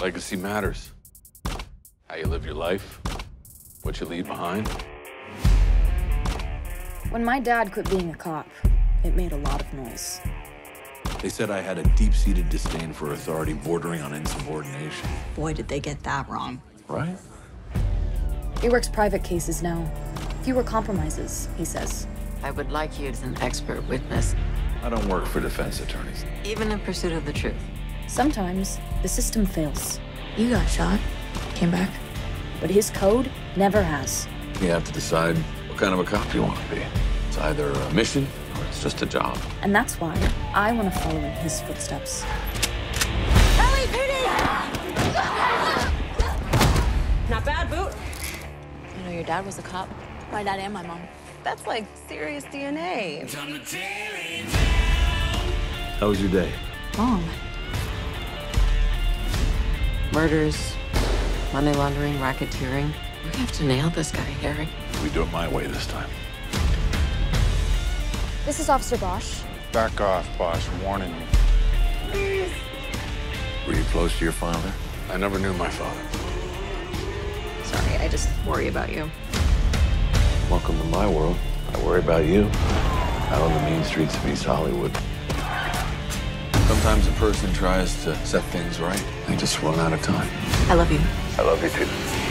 Legacy matters. How you live your life, what you leave behind. When my dad quit being a cop, it made a lot of noise. They said I had a deep-seated disdain for authority bordering on insubordination. Boy, did they get that wrong. Right? He works private cases now. Fewer compromises, he says. I would like you as an expert witness, I don't work for defense attorneys. even in pursuit of the truth. Sometimes the system fails, You got shot. Came back. but his code never has. You have to decide what kind of a cop you want to be. It's either a mission or it's just a job. And that's why I want to follow in his footsteps. Not bad, Boot. You know your dad was a cop. My dad and my mom. That's like serious DNA. How was your day? Long. Murders, money laundering, racketeering. We have to nail this guy, Harry. We do it my way this time. This is Officer Bosch. Back off, boss. Warning you. Were you close to your father? I never knew my father. Sorry, I just worry about you. Welcome to my world. I worry about you. Out on the mean streets of East Hollywood. Sometimes a person tries to set things right. They just run out of time. I love you. I love you too.